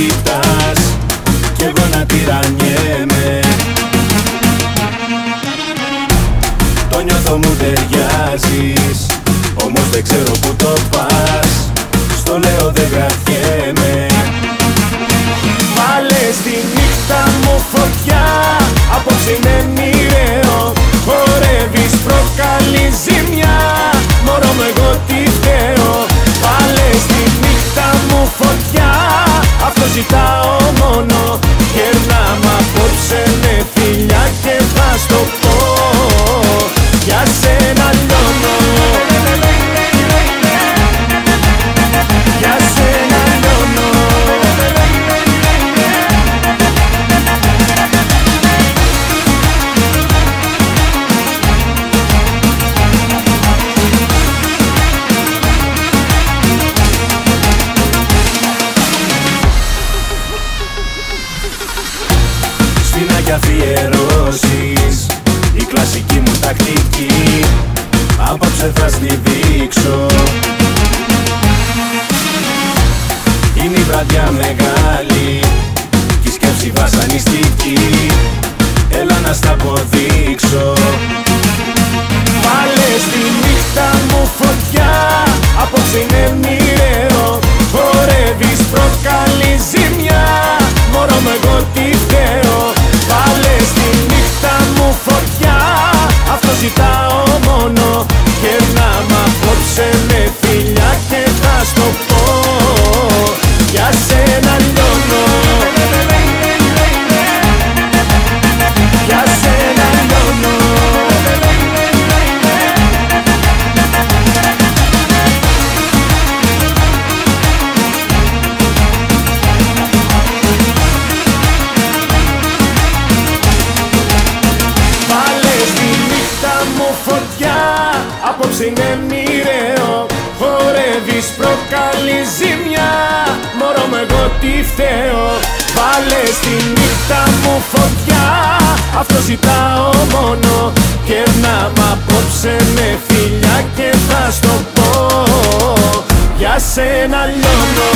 κοιτάς Κι εγώ να τυραννιέμαι. Το νιώθω μου ταιριάζεις Όμως δεν ξέρω που το πας. Στο λέω δεν κρατιέμαι τακτική. Απόψε θα στη δείξω. Είναι η βραδιά μεγάλη φωτιά. Απόψε είναι μοιραίο. Χορεύεις προκαλείς ζημιά. Μωρό με εγώ τι φταίω. Βάλε στη νύχτα μου φωτιά. Αυτό ζητάω μόνο. Κέρνα μ' απόψε με φιλιά Και θα στο πω. Για σένα λιώνω